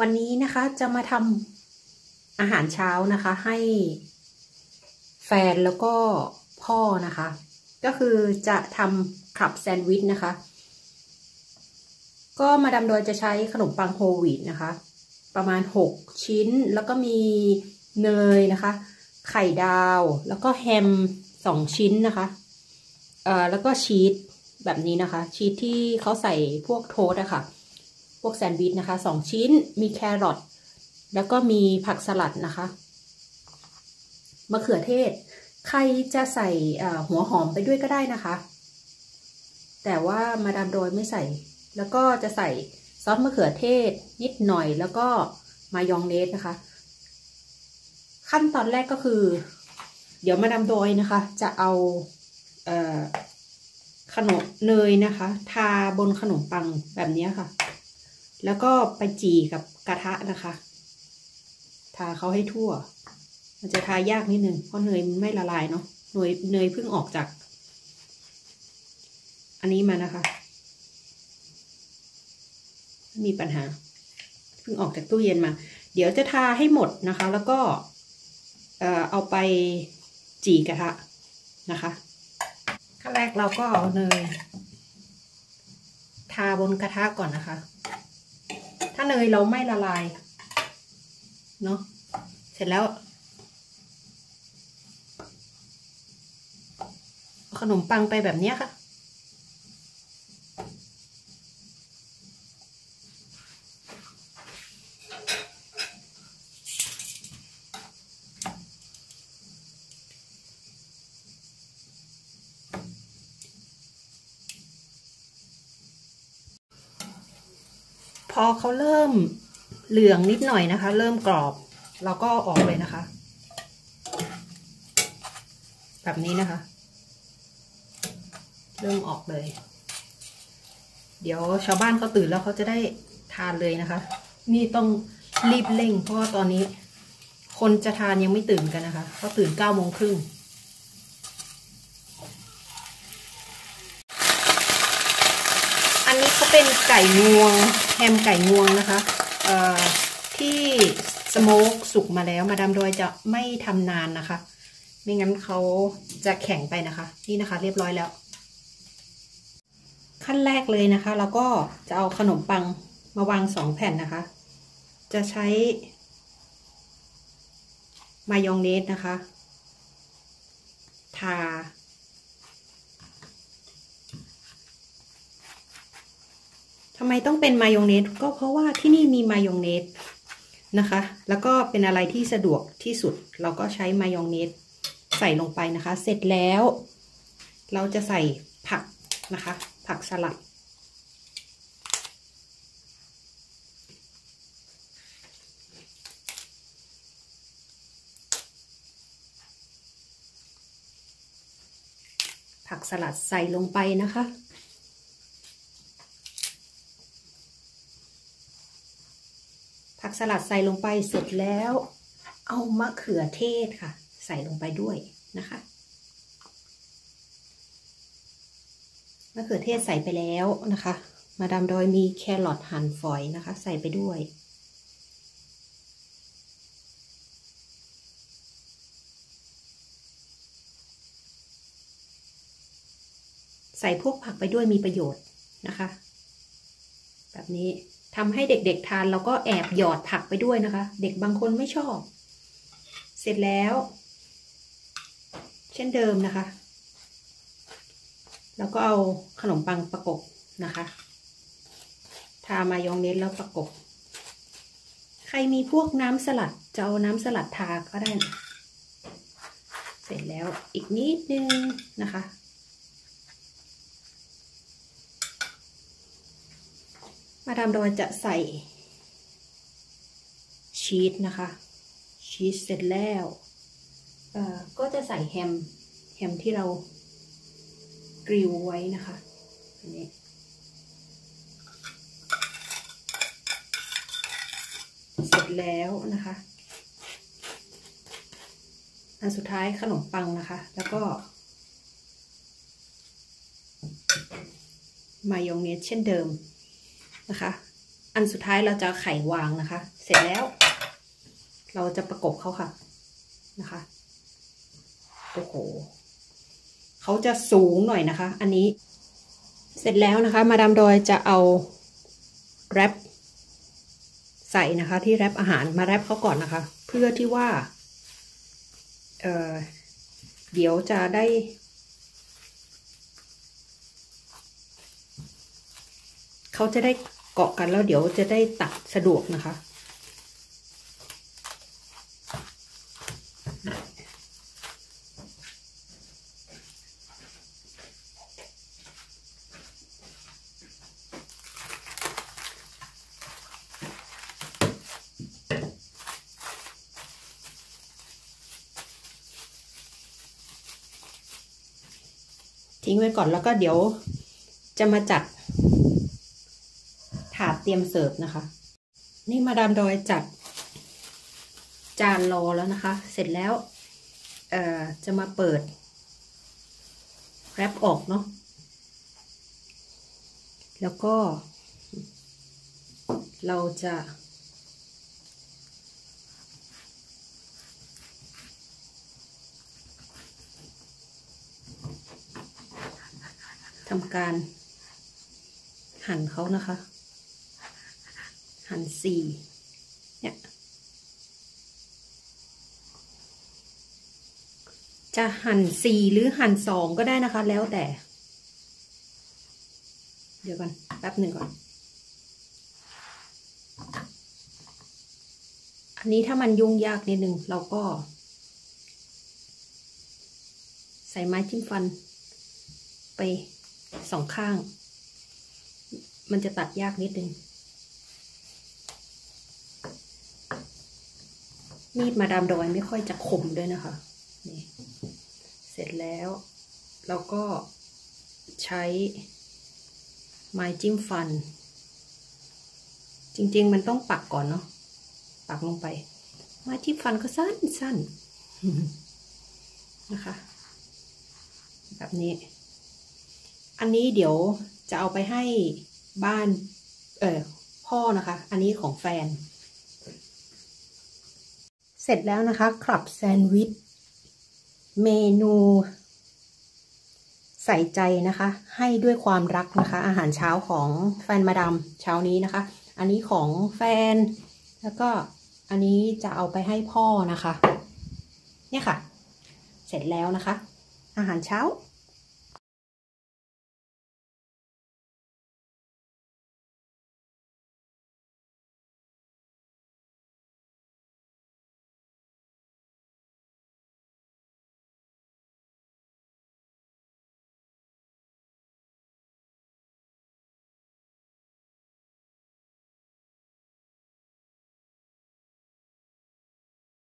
วันนี้นะคะจะมาทำอาหารเช้านะคะ ให้แฟนแล้วก็พ่อนะคะ ก็คือจะทำขับแซนด์วิชนะคะ ก็มาดามโดยจะใช้ขนมปังโฮลวีตนะคะ ประมาณ 6 ชิ้นแล้วก็มีเนยนะคะ ไข่ดาวแล้วก็แฮม 2 ชิ้นนะคะเอ่อแล้วก็ชีสแบบนี้นะคะ ชีสที่เขาใส่พวกโทสอะคะ่ะ วกแซนด์วิชนะคะ2ชิ้นมีแครอทแล้วก็มีผักสลัดนะคะมะเขือเทศ ใครจะใส่หัวหอมไปด้วยก็ได้นะคะ แต่ว่ามาดามโดยไม่ใส่ แล้วก็จะใส่ซอสมะเขือเทศนิดหน่อยแล้วก็มายองเนสนะคะ ขั้นตอนแรกก็คือ เดี๋ยวมาดามโดยนะคะ จะเอาเอขนมเนยนะคะ ทาบนขนมปังแบบนี้ค่ะ แล้วก็ไปจีกับกระทะนะคะ ทาเขาให้ทั่ว มันจะทายากนิดนึงเพราะเนยมันไม่ละลายเนาะเนยเนยเพิ่งออกจาก อันนี้มานะคะ มีปัญหาเพิ่งออกจากตู้เย็นมา เดี๋ยวจะทาให้หมดนะคะ แล้วก็เออเอาไปจีกระทะนะคะขั้นแรกเราก็เอาเนยทาบนกระทะก่อนนะคะ ถ้าเนยเราไม่ละลาย เนาะเสร็จแล้ว ขนมปังไปแบบนี้ค่ะ พอเขาเริ่มเหลืองนิดหน่อยนะคะ เริ่มกรอบ เราก็ออกเลยนะคะ แบบนี้นะคะ เริ่มออกเลย เดี๋ยวชาวบ้านเขาตื่นแล้วเขาจะได้ทานเลยนะคะ นี่ต้องรีบเร่งเพราะว่าตอนนี้ คนจะทานยังไม่ตื่นกันนะคะเขาตื่นเก้าโมงครึ่ง เขาเป็นไก่งวงแฮมไก่งวงนะคะที่สโมกสุกมาแล้ว มาดามโดยจะไม่ทำนานนะคะ ไม่งั้นเขาจะแข็งไปนะคะ นี่นะคะ เรียบร้อยแล้ว ขั้นแรกเลยนะคะ เราก็จะเอาขนมปังมาวางสองแผ่นนะคะ จะใช้ มายองเนสนะคะ ทา ทำไมต้องเป็นมายองเนสก็เพราะว่าที่นี่มีมายองเนสนะคะ แล้วก็เป็นอะไรที่สะดวกที่สุด เราก็ใช้มายองเนสใส่ลงไปนะคะ เสร็จแล้ว เราจะใส่ผักนะคะ ผักสลัด ผักสลัดใส่ลงไปนะคะ ผักสลัดใส่ลงไปเสร็จแล้ว เอามะเขือเทศค่ะ ใส่ลงไปด้วยนะคะมะเขือเทศใส่ไปแล้วนะคะ มาดามดอยมีแครอทหั่นฝอยนะคะ ใส่ไปด้วยใส่พวกผักไปด้วยมีประโยชน์นะคะ แบบนี้ ทำให้เด็กๆทานเราก็แอบหยอดผักไปด้วยนะคะ เด็กบางคนไม่ชอบ เสร็จแล้ว เช่นเดิมนะคะ แล้วก็เอาขนมปังประกบนะคะ ทามายองเนสแล้วประกบ ใครมีพวกน้ำสลัดจะเอาน้ำสลัดทาก็ได้ เสร็จแล้วอีกนิดนึงนะคะ มาดามดอยจะใส่ชีสนะคะ ชีสเสร็จแล้วก็จะใส่แฮม แฮมที่เรากริวไว้นะคะอันนี้เสร็จแล้วนะคะ อันสุดท้ายขนมปังนะคะ แล้วก็ มายองเนสเช่นเดิม นะคะ อันสุดท้ายเราจะไข่วางนะคะ เสร็จแล้ว เราจะประกบเขาค่ะนะคะโอ้โหเขาจะสูงหน่อยนะคะ อันนี้เสร็จแล้วนะคะ มาดามดอยจะเอาแรปใส่นะคะ ที่แรปอาหารมาแรปเขาก่อนนะคะ เพื่อที่ว่า เออเดี๋ยวจะได้ เขาจะได้เกาะกันแล้วเดี๋ยวจะได้ตัดสะดวกนะคะ ทิ้งไว้ก่อนแล้วก็เดี๋ยวจะมาจัดถาด เตรียมเสิร์ฟนะคะ นี่มาดามดอยจัดจานรอแล้วนะคะ เสร็จแล้ว เอ่อ จะมาเปิดแรปออกเนาะ แล้วก็ เราจะ ทำการหั่นเขานะคะ หั่นสี่เนี่ยจะหั่นสี่หรือหั่นสองก็ได้นะคะ แล้วแต่ เดี๋ยวก่อนแป๊บหนึ่งก่อน อันนี้ถ้ามันยุ่งยากนิดนึงเราก็ ใส่ไม้จิ้มฟัน ไปสองข้าง มันจะตัดยากนิดนึง มีดมาดามดอยไม่ค่อยจะคมด้วยนะคะ นี่ เสร็จแล้วเราก็ใช้ไม้จิ้มฟัน จริง ๆ มันต้องปักก่อนเนาะ ปักลงไป ไม้จิ้มฟันก็สั้นสั้นนะคะ แบบนี้ อันนี้เดี๋ยวจะเอาไปให้บ้าน เออพ่อนะคะ อันนี้ของแฟน เสร็จแล้วนะคะคลับแซนด์วิช เมนู ใส่ใจนะคะ ให้ด้วยความรักนะคะ อาหารเช้าของแฟนมาดามเช้านี้นะคะ อันนี้ของแฟน แล้วก็อันนี้จะเอาไปให้พ่อนะคะ เนี่ยค่ะ เสร็จแล้วนะคะ อาหารเช้า